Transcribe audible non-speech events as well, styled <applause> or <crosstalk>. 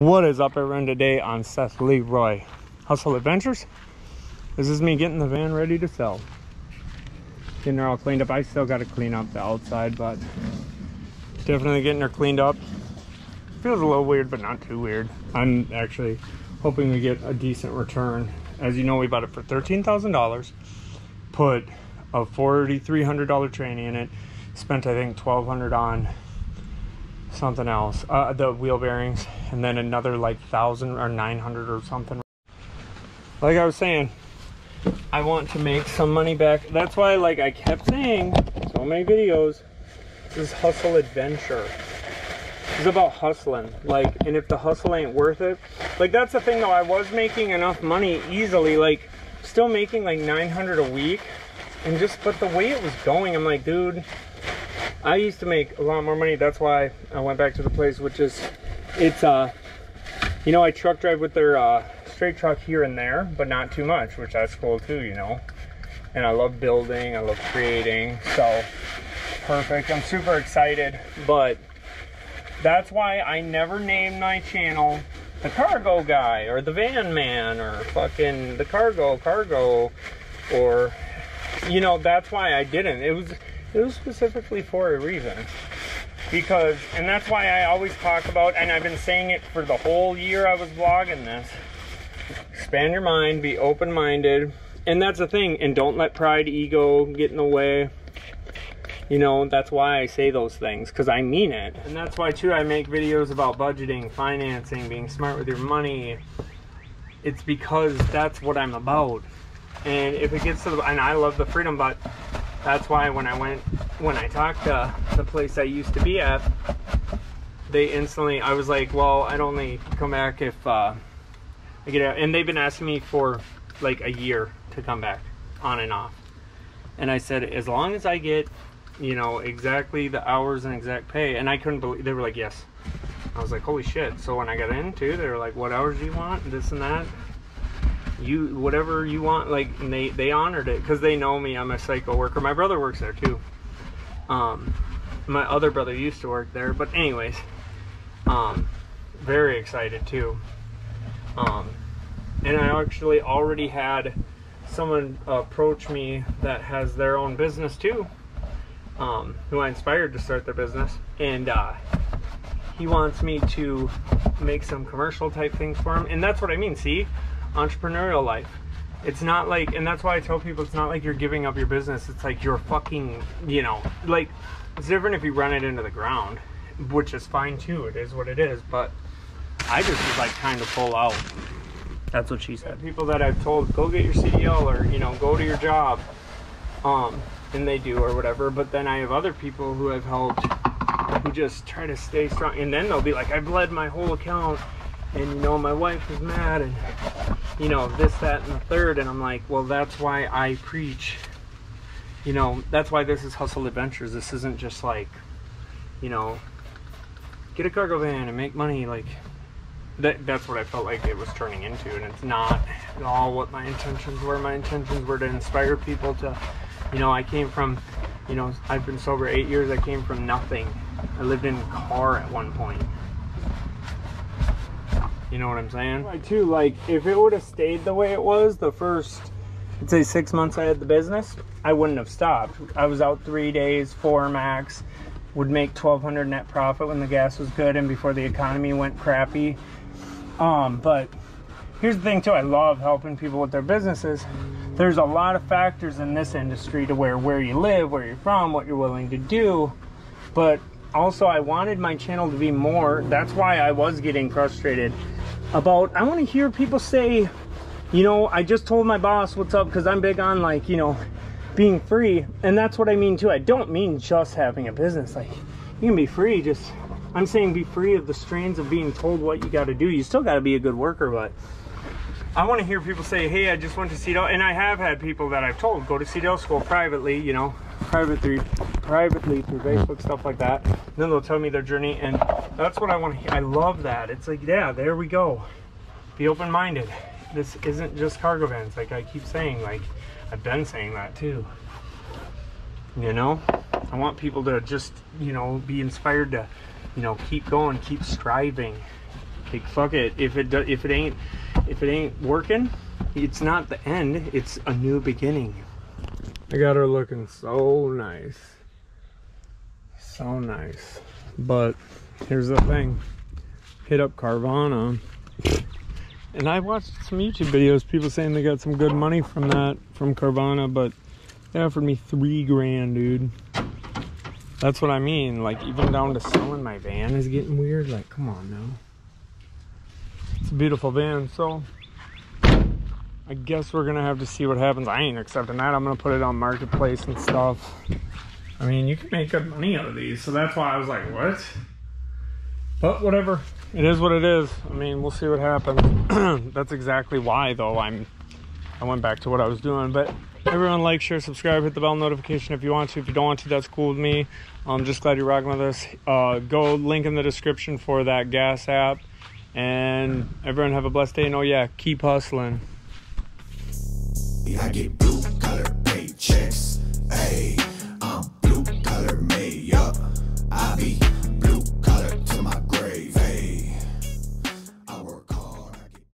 What is up everyone today on Seth LeRoy Hustle Adventures? This is me getting the van ready to sell. Getting her all cleaned up. I still got to clean up the outside, but definitely getting her cleaned up. Feels a little weird, but not too weird. I'm actually hoping we get a decent return. As you know, we bought it for $13,000. Put a $4,300 tranny in it. Spent, I think, 1200 on something else uh, the wheel bearings and then another like thousand or 900 or something. Like i was saying i want to make some money back. That's why like i kept saying so many videos this is hustle adventure. It's about hustling like and if the hustle ain't worth it like that's the thing though. I was making enough money easily like still making like 900 a week and just but the way it was going i'm like dude I used to make a lot more money. That's why I went back to the place, which is, it's, uh, you know, I truck drive with their uh, straight truck here and there, but not too much, which that's cool too, you know. And I love building, I love creating, so perfect. I'm super excited, but that's why I never named my channel the cargo guy or the van man or fucking the cargo cargo or you know that's why I didn't it was it was specifically for a reason. Because, and that's why I always talk about, and I've been saying it for the whole year I was vlogging this. Expand your mind, be open minded. And that's the thing, and don't let pride, ego get in the way. You know, that's why I say those things, because I mean it. And that's why, too, I make videos about budgeting, financing, being smart with your money. It's because that's what I'm about. And if it gets to the, and I love the freedom, but that's why when I went when I talked to the place I used to be at, they instantly I was like, well, I'd only come back if uh, I get out, and they've been asking me for like a year to come back on and off, and I said as long as I get you know exactly the hours and exact pay, and I couldn't believe they were like yes. I was like, holy shit. So when I got into, they were like, what hours do you want? This and that you whatever you want like they they honored it because they know me i'm a psycho worker. My brother works there too. Um my other brother used to work there but anyways um very excited too. Um and i actually already had someone approach me that has their own business too um who i inspired to start their business. And uh he wants me to make some commercial type things for him. And that's what i mean see entrepreneurial life. It's not like, and that's why I tell people it's not like you're giving up your business. It's like you're fucking, you know, like it's different if you run it into the ground, which is fine too. It is what it is. But I just was like trying to pull out. That's what she said. People that I've told go get your CDL or you know go to your job, um, and they do or whatever. But then I have other people who I've helped who just try to stay strong, and then they'll be like, I bled my whole account and you know my wife is mad and you know this that and the third and i'm like well that's why i preach you know that's why this is hustle adventures. This isn't just like you know get a cargo van and make money like that that's what i felt like it was turning into and it's not at all what my intentions were. My intentions were to inspire people to you know i came from you know i've been sober eight years. I came from nothing. I lived in a car at one point you know what I'm saying? I too, like, if it would have stayed the way it was the first, let's say six months I had the business, I wouldn't have stopped. I was out three days, four max, would make 1200 net profit when the gas was good and before the economy went crappy. Um, but here's the thing too, I love helping people with their businesses. There's a lot of factors in this industry to where where you live, where you're from, what you're willing to do. But also I wanted my channel to be more, that's why I was getting frustrated about I want to hear people say, you know, I just told my boss what's up because I'm big on like, you know, being free. And that's what I mean too. I don't mean just having a business. Like you can be free, just I'm saying be free of the strains of being told what you got to do. You still got to be a good worker, but I want to hear people say, hey, I just went to CDL. And I have had people that I've told go to CDL school privately, you know, privately, privately through Facebook, stuff like that. And then they'll tell me their journey. And that's what I want to hear. I love that. It's like, yeah, there we go. Be open-minded. This isn't just cargo vans. Like I keep saying, like I've been saying that too. You know, I want people to just, you know, be inspired to, you know, keep going, keep striving, Like fuck it. If it do, if it ain't if it ain't working, it's not the end. It's a new beginning. I got her looking so nice. So nice. But here's the thing. Hit up Carvana. And I watched some YouTube videos, people saying they got some good money from that, from Carvana, but they offered me three grand, dude. That's what I mean. Like, even down to selling my van is getting weird. Like, come on now. It's a beautiful van, so I guess we're gonna have to see what happens. I ain't accepting that. I'm gonna put it on marketplace and stuff. I mean, you can make good money out of these, so that's why I was like, what? But whatever, it is what it is. I mean, we'll see what happens. <clears throat> that's exactly why, though. I'm. I went back to what I was doing, but everyone like, share, subscribe, hit the bell notification if you want to. If you don't want to, that's cool with me. I'm just glad you're rocking with us. Uh, go link in the description for that gas app. And everyone have a blessed day. And oh yeah, keep hustling. I get